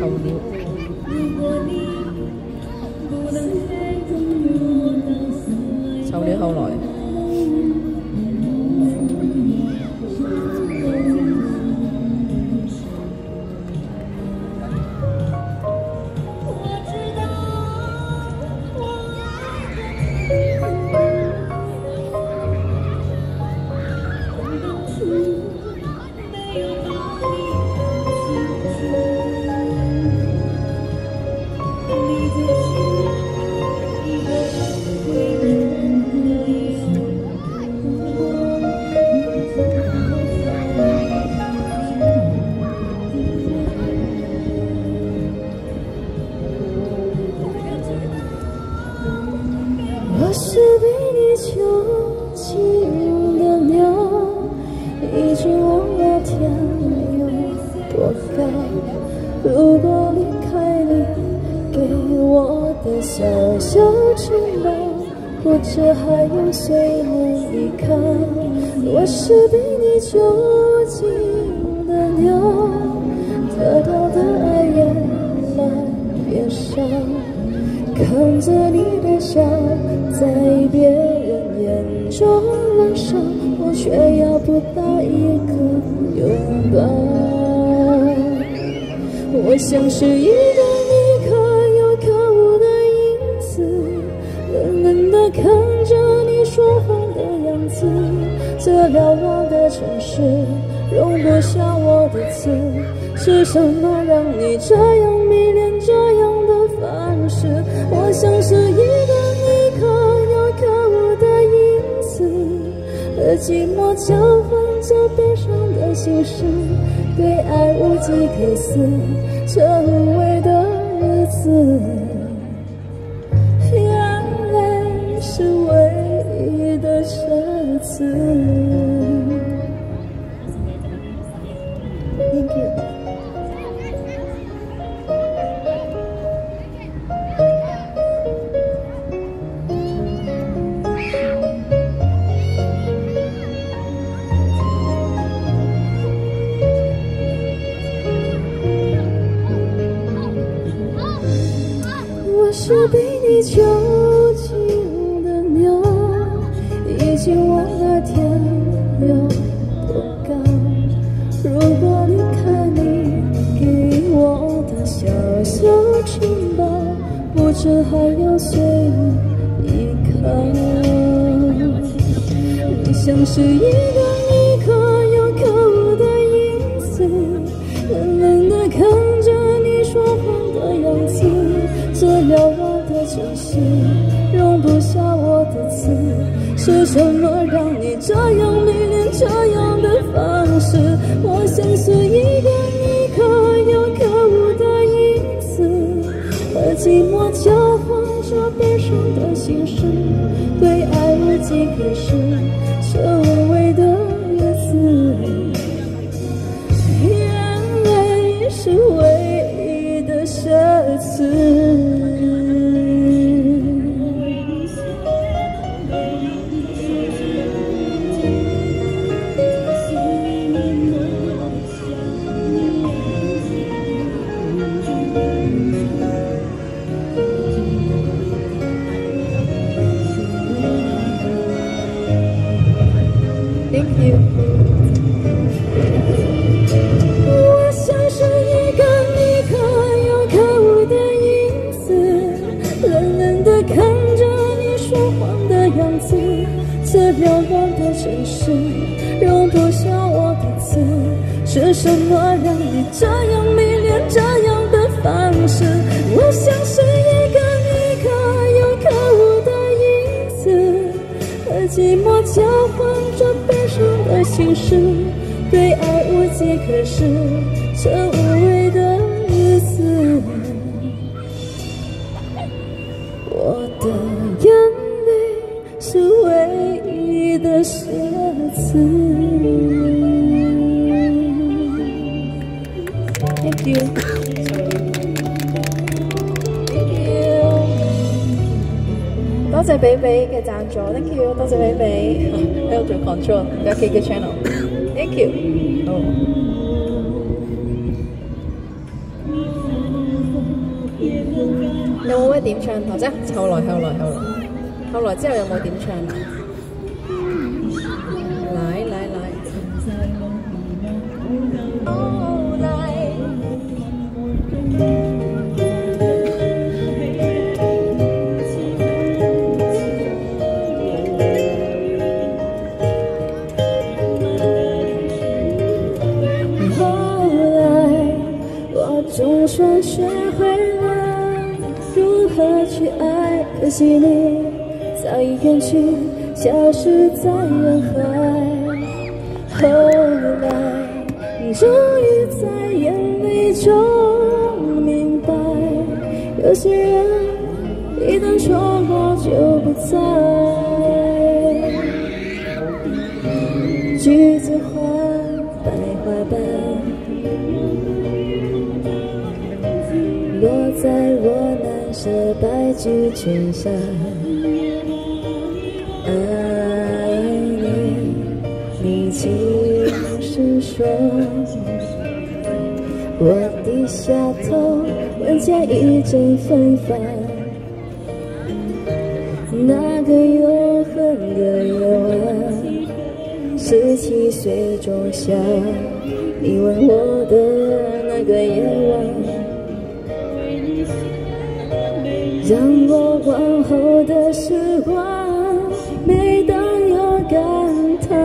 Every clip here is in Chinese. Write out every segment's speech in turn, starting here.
臭料。臭料后来。已经忘了天有多高。如果离开你给我的小小城堡，或者还有谁能依靠。我是被你囚禁的鸟，得到的爱越来越少。看着你的笑，在别人眼中燃烧，我却要不到像是一个你可有可无的影子，冷冷的看着你说谎的样子。这缭乱的城市容不下我的字，是什么让你这样迷恋这样的方式？我像是一个你可有可无的影子，和寂寞交换着悲伤的心事，对爱无计可施，这无味的日子，眼泪是唯一的奢侈。Thank you. 是被你囚禁的鸟，已经忘了天有多高。如果离开你给我的小小城堡，不知还有谁依靠。你像是一个让你这样迷恋这样的方式？我像是我像是一个你可有可无的影子，冷冷的看着你说谎的样子。这缭乱的城市容不下我的字，是什么让你这样迷恋这样的方式？我像是一个你可有可无的影子。和寂寞交心事，对爱无计可施，多謝比比嘅贊助，thank you，多謝比比，喺度做 control，有幾嘅 channel，thank you。有冇咩點唱？或者後來後來後來後來之後有冇點唱？总算学会了如何去爱，可惜你早已远去，消失在人海。后来，终于在眼泪中明白，有些人一旦错过就不再。在我难舍白菊裙上。爱你，你竟是说，我低下头，闻见一阵芬芳。那个永恒的夜晚。十七岁仲夏，你吻我的那个夜晚，让我往后的时光，每当有感叹，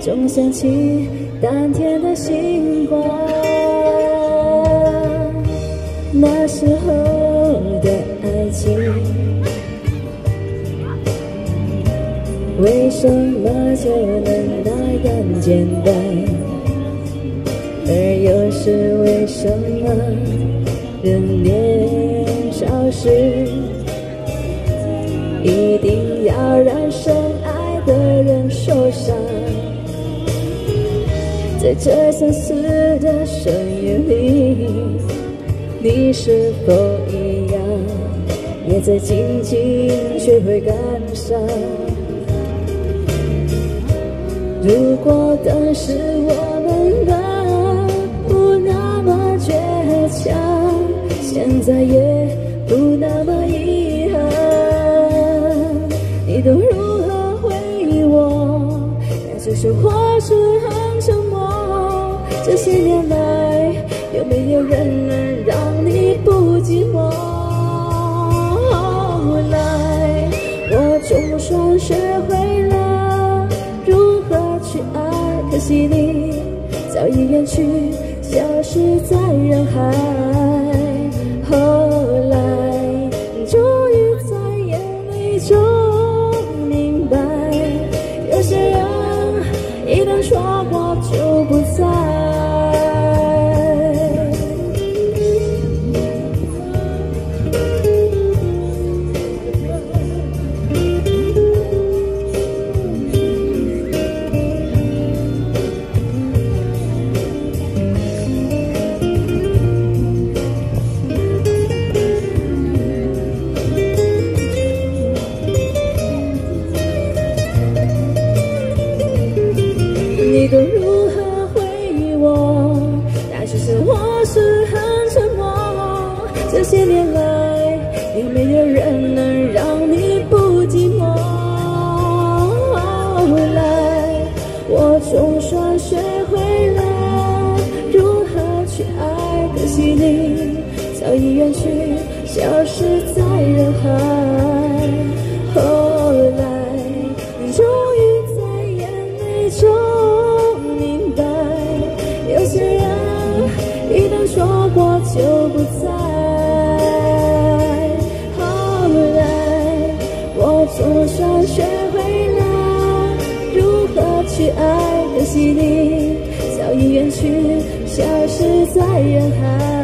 总想起当天的星光。那时候的爱情。为什么就能那样简单？而又是为什么在这相似的深夜里，你是否一样，也在静静学会感伤？如果当时我们的不那么倔强，现在也不那么遗憾。你都如何回忆我？那只是或是很。些年来，有没有人能让你不寂寞？后来，我总算学会了如何。去爱，可惜你早已远去，消失在人海。你学会了如何去爱，可惜你早已远去，消失在人海。在人海。